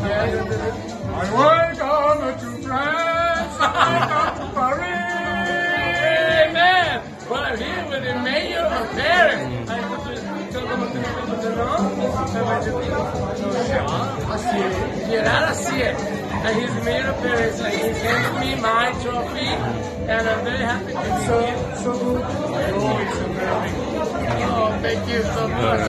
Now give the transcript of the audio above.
I went on to France. I got to Paris. Amen. Well, I'm here with the mayor of Paris. I want to tell them what the name of the I Geralt Raussier. And he's the mayor of Paris. And he handed me my trophy. And I'm very happy to be So, here. so good. oh, it's amazing. Oh, thank you so much.